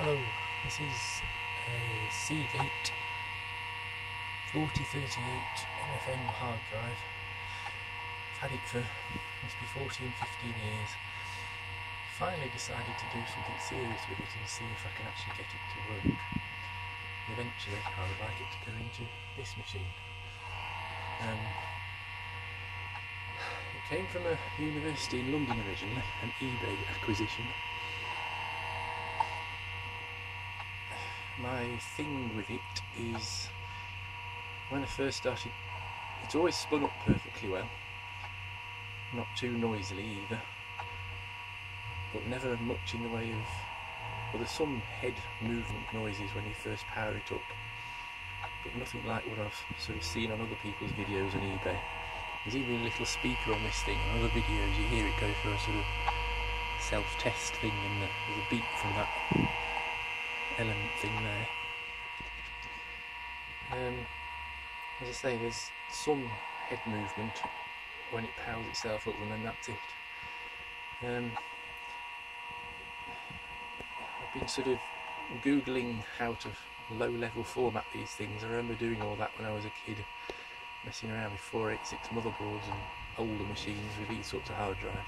Hello, this is a Seagate 4038 MFM hard drive. I've had it for must be 14, 15 years. Finally decided to do something serious with it and see if I can actually get it to work. Eventually I would like it to go into this machine. Um, it came from a university in London originally, an eBay acquisition. My thing with it is when I first started it's always spun up perfectly well. Not too noisily either. But never much in the way of well there's some head movement noises when you first power it up but nothing like what I've sort of seen on other people's videos on eBay. There's even a little speaker on this thing on other videos you hear it go for a sort of self-test thing and there's a beep from that element thing there. Um, as I say, there's some head movement when it powers itself up and then that's it. Um, I've been sort of googling how to low level format these things. I remember doing all that when I was a kid, messing around with 486 motherboards and older machines with these sorts of hard drives.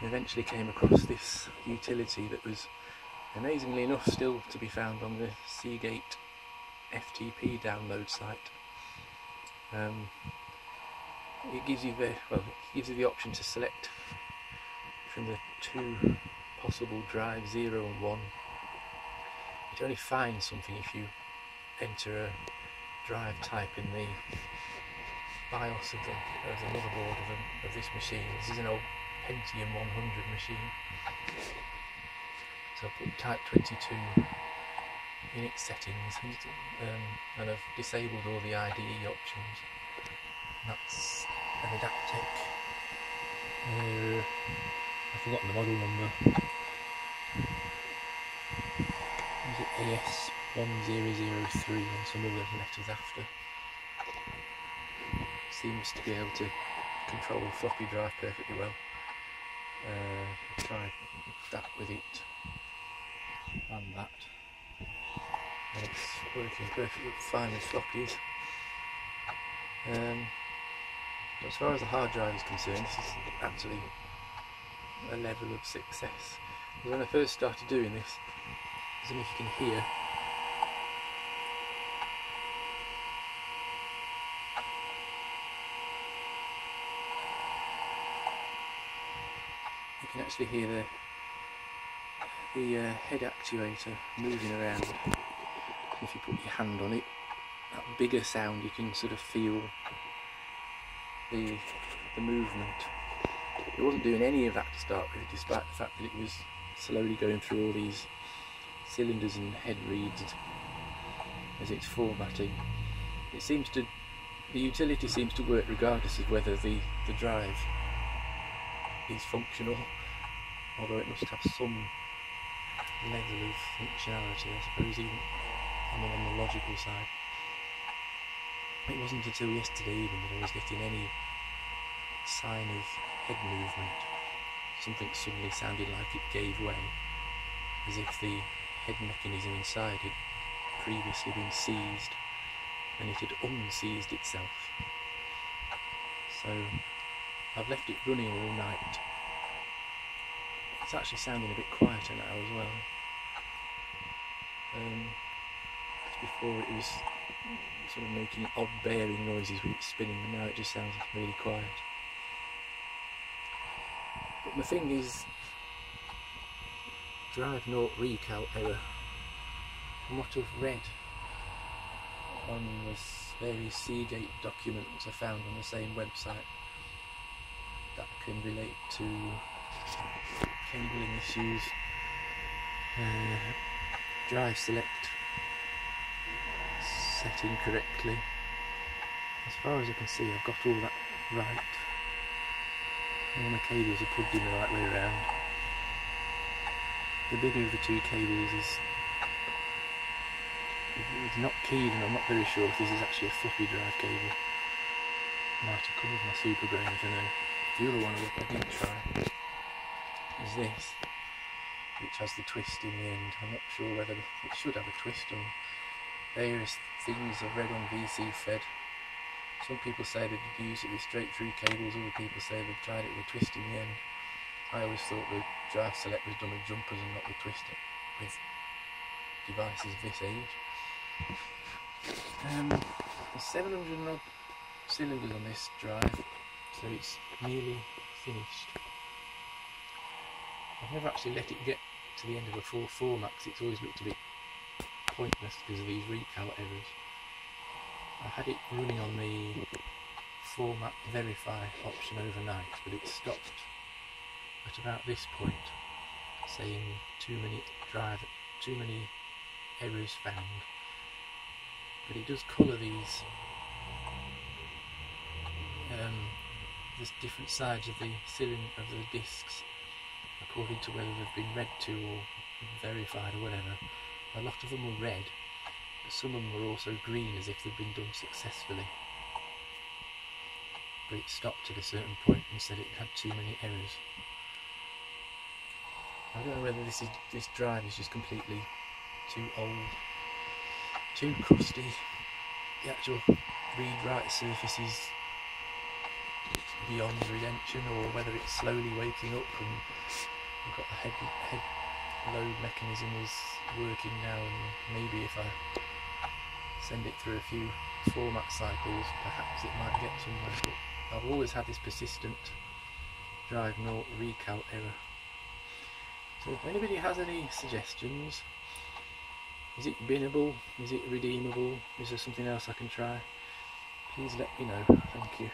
And eventually came across this utility that was amazingly enough still to be found on the Seagate FTP download site. Um, it gives you the well, it gives you the option to select from the two possible drives, zero and one. It only finds something if you enter a drive type in the BIOS of the, of the motherboard of, a, of this machine. This is an old Pentium 100 machine. So I've put type 22 in its settings and, um, and I've disabled all the IDE options. That's an Adaptec. Uh, I've forgotten the model number. Is it AS1003 and some other letters after? Seems to be able to control floppy drive perfectly well. Uh, try that with it and that. It's working perfectly fine with floppies. Um, as far as the hard drive is concerned, this is actually a level of success. When I first started doing this, I don't know if you can hear, you can actually hear the the uh, head actuator moving around. If you put your hand on it, that bigger sound you can sort of feel the, the movement. It wasn't doing any of that to start with, despite the fact that it was slowly going through all these cylinders and head reads as it's formatting. It seems to, the utility seems to work regardless of whether the, the drive is functional, although it must have some level of functionality, I suppose, even on the, logical side. It wasn't until yesterday evening that I was getting any sign of head movement. Something suddenly sounded like it gave way, as if the head mechanism inside had previously been seized and it had unseized itself. So I've left it running all night. It's actually sounding a bit quieter now as well. Um, before it was sort of making odd bearing noises with it spinning, and now it just sounds really quiet. But the thing is, drive naught recal error. From what I've read on this various Seagate documents I found on the same website, that can relate to cabling issues, uh, drive select set incorrectly. As far as I can see I've got all that right. All my cables are plugged in the right way around. The bigger of the two cables is it's not keyed and I'm not very sure if this is actually a floppy drive cable. Might have with my SuperBrain, I don't know. The other one I didn't try is this. Which has the twist in the end. I'm not sure whether it should have a twist and various things I've read on VC Fed. Some people say they did use it with straight through cables, other people say they've tried it with a twist in the end. I always thought the drive select was done with jumpers and not with twisting with devices this age. Um, there's 700 odd cylinders on this drive, so it's nearly finished. I've never actually let it get to the end of a full format because it's always looked a bit pointless because of these recal errors. I had it running on the format verify option overnight, but it stopped at about this point, saying too many drive, too many errors found. But it does colour these um, there's different sides of the cylinder of the discs according to whether they've been read to or verified or whatever. A lot of them were red, but some of them were also green as if they'd been done successfully. But it stopped at a certain point and said it had too many errors. I don't know whether this is this drive is just completely too old, too crusty. The actual read-write surface is beyond redemption, or whether it's slowly waking up and we've got the head, head load mechanism is working now, and maybe if I send it through a few format cycles, perhaps it might get somewhere. But I've always had this persistent drive naught recal error. So if anybody has any suggestions, is it binnable? Is it redeemable? Is there something else I can try? Please let me know. Thank you.